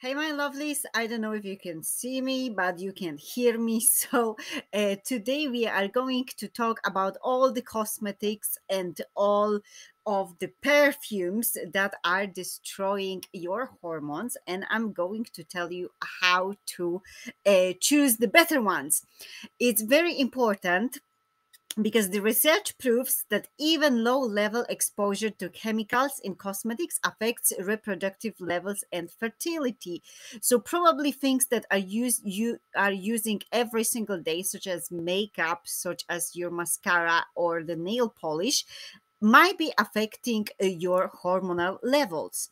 Hey, my lovelies. I don't know if you can see me, but you can hear me. So, uh, today we are going to talk about all the cosmetics and all of the perfumes that are destroying your hormones. And I'm going to tell you how to uh, choose the better ones. It's very important because the research proves that even low level exposure to chemicals in cosmetics affects reproductive levels and fertility. So probably things that are used you are using every single day such as makeup such as your mascara or the nail polish might be affecting uh, your hormonal levels.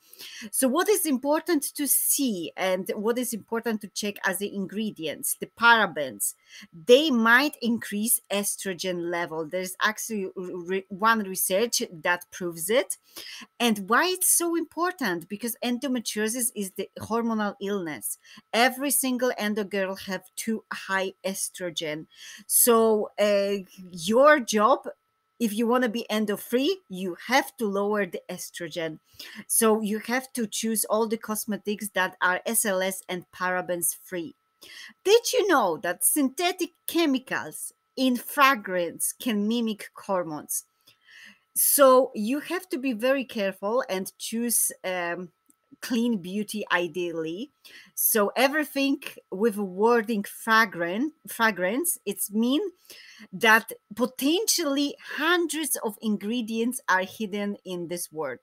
So, what is important to see and what is important to check as the ingredients, the parabens, they might increase estrogen level. There's actually re- one research that proves it. And why it's so important? Because endometriosis is the hormonal illness. Every single endo girl have too high estrogen. So, uh, your job if you want to be endo free, you have to lower the estrogen. So you have to choose all the cosmetics that are SLS and parabens free. Did you know that synthetic chemicals in fragrance can mimic hormones? So you have to be very careful and choose um, clean beauty ideally. So everything with a wording fragrant fragrance it's mean that potentially hundreds of ingredients are hidden in this word.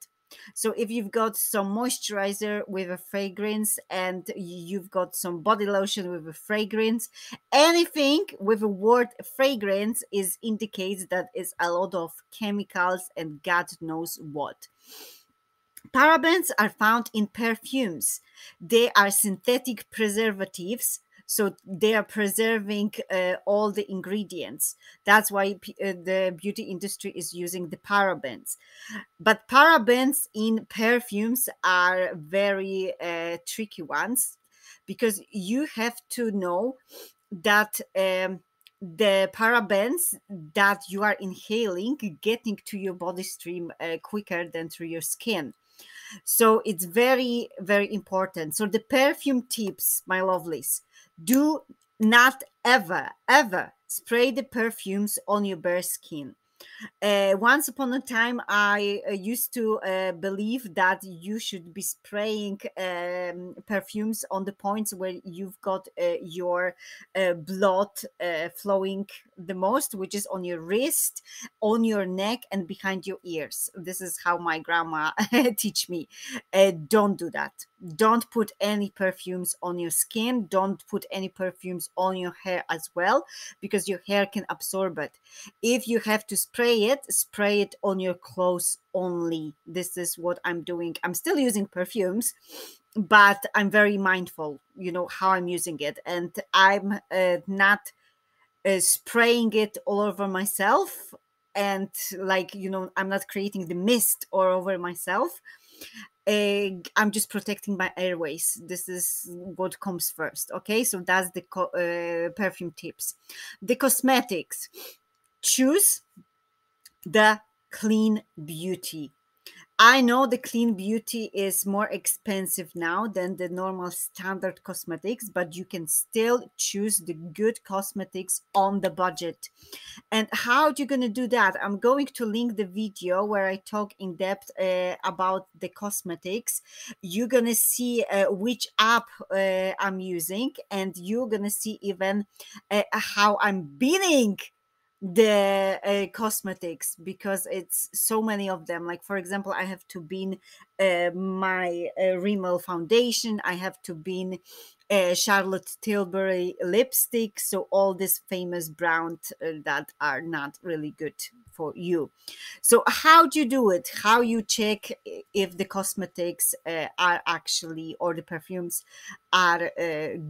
So if you've got some moisturizer with a fragrance and you've got some body lotion with a fragrance anything with a word fragrance is indicates that it's a lot of chemicals and god knows what Parabens are found in perfumes. They are synthetic preservatives, so they are preserving uh, all the ingredients. That's why uh, the beauty industry is using the parabens. But parabens in perfumes are very uh, tricky ones because you have to know that. Um, the parabens that you are inhaling getting to your body stream uh, quicker than through your skin so it's very, very important. So the perfume tips, my lovelies, do not ever, ever spray the perfumes on your bare skin. Uh, once upon a time, I uh, used to uh, believe that you should be spraying um, perfumes on the points where you've got uh, your uh, blood uh, flowing the most, which is on your wrist, on your neck, and behind your ears. This is how my grandma teach me. don't do that. Don't put any perfumes on your skin. Don't put any perfumes on your hair as well, because your hair can absorb it. If you have to spray it, spray it on your clothes only. This is what I'm doing. I'm still using perfumes, but I'm very mindful, you know, how I'm using it. And I'm uh, not uh, spraying it all over myself. And like, you know, I'm not creating the mist all over myself. Uh, I'm just protecting my airways. This is what comes first. Okay, so that's the uh, perfume tips. The cosmetics choose the clean beauty. I know the clean beauty is more expensive now than the normal standard cosmetics, but you can still choose the good cosmetics on the budget. And how you going to do that? I'm going to link the video where I talk in depth uh, about the cosmetics. You're going to see uh, which app uh, I'm using, and you're going to see even uh, how I'm bidding the uh, cosmetics because it's so many of them. Like for example i have to bin uh, my uh, rimmel foundation. I have to bin charlotte tilbury lipstick so all these famous brands uh, that are not really good for you. So how do you do it? How you check if the cosmetics are actually or the perfumes are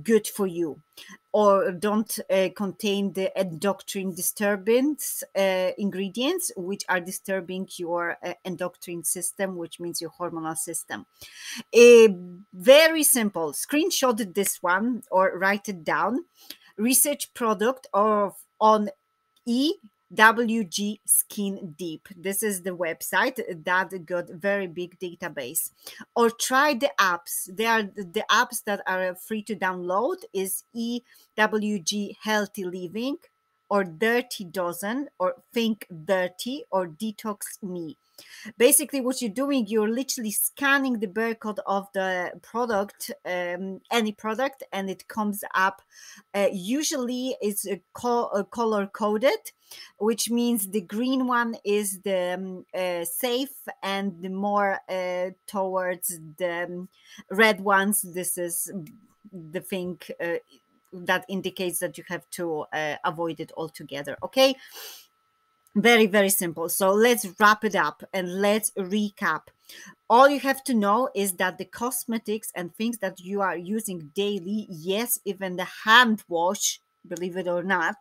good for you or don't uh, contain the endocrine disturbance uh, ingredients which are disturbing your uh, endocrine system which means your hormonal system. Very simple screenshot this one or write it down. Research product of on e WG Skin Deep. This is the website that got very big database. Or try the apps. They are the apps that are free to download is EWG Healthy Living or Dirty Dozen or Think Dirty or Detox Me. Basically what you're doing you're literally scanning the barcode of the product um, any product and it comes up uh, usually it's a, co- a color coded which means the green one is the um, uh, safe and the more uh, towards the um, red ones this is the thing uh, that indicates that you have to uh, avoid it altogether okay very, very simple. So let's wrap it up and let's recap. All you have to know is that the cosmetics and things that you are using daily, yes, even the hand wash, believe it or not,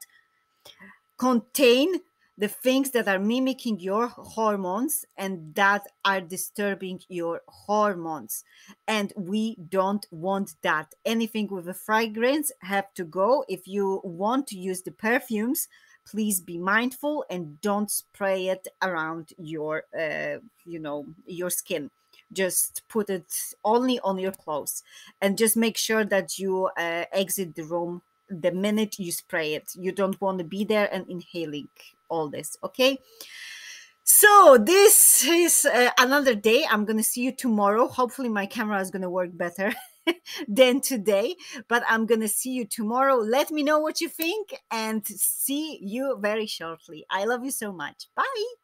contain the things that are mimicking your hormones and that are disturbing your hormones. And we don't want that. Anything with a fragrance have to go. If you want to use the perfumes please be mindful and don't spray it around your uh, you know your skin. Just put it only on your clothes. And just make sure that you uh, exit the room the minute you spray it. You don't want to be there and inhaling all this okay so this is uh, another day i'm gonna see you tomorrow hopefully my camera is gonna work better than today. But I'm to see you tomorrow. Let me know what you think and see you very shortly. I love you so much. Bye.